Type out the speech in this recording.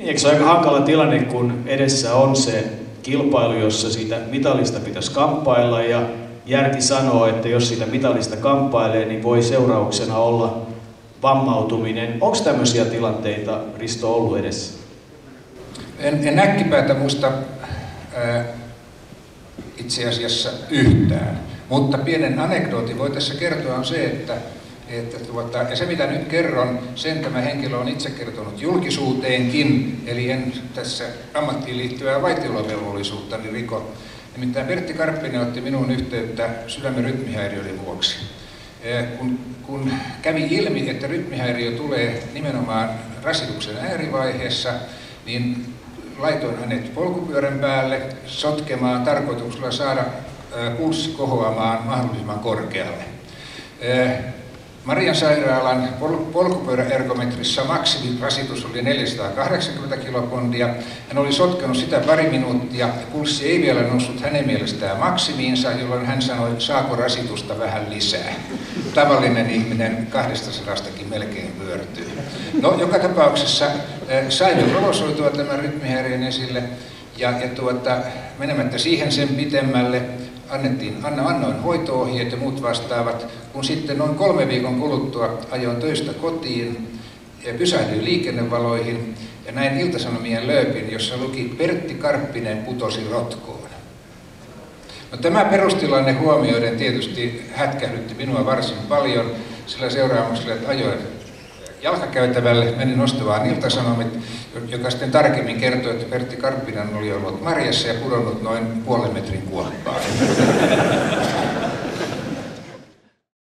Niin, eikö se ole aika hankala tilanne, kun edessä on se kilpailu, jossa siitä mitalista pitäisi kamppailla ja järki sanoo, että jos siitä mitalista kamppailee, niin voi seurauksena olla vammautuminen. Onko tämmöisiä tilanteita, Risto, ollut edessä? En, en näkkipäätä muista itse asiassa yhtään. Mutta pienen anekdootin voi tässä kertoa on se, että, että tuota, ja se mitä nyt kerron, sen tämä henkilö on itse kertonut julkisuuteenkin, eli en tässä ammattiin liittyvää vaitiolovelvollisuutta niin riko. Nimittäin Pertti Karppinen otti minun yhteyttä sydämen rytmihäiriöiden vuoksi. Kun, kun kävi ilmi, että rytmihäiriö tulee nimenomaan rasituksen äärivaiheessa, niin laitoin hänet polkupyörän päälle sotkemaan tarkoituksella saada pulssi kohoamaan mahdollisimman korkealle. Marian sairaalan pol- polkupyöräergometrissa maksimirasitus oli 480 kilopondia. Hän oli sotkenut sitä pari minuuttia ja pulssi ei vielä noussut hänen mielestään maksimiinsa, jolloin hän sanoi, saako rasitusta vähän lisää. Tavallinen ihminen 200 melkein pyörtyy. No, joka tapauksessa saimme provosoitua tämän rytmihäiriön esille ja, ja tuota, menemättä siihen sen pitemmälle, annettiin, anna, annoin hoitoohjeet ja muut vastaavat, kun sitten noin kolme viikon kuluttua ajoin töistä kotiin ja pysähdyin liikennevaloihin ja näin Iltasanomien lööpin, jossa luki Pertti Karppinen putosi rotkoon. No, tämä perustilanne huomioiden tietysti hätkähdytti minua varsin paljon sillä seuraamuksella, että ajoin jalkakäytävälle, menin nostavaan iltasanomit, joka sitten tarkemmin kertoi, että Pertti Karppinen oli ollut Marjassa ja pudonnut noin puolen metrin kuoppaan.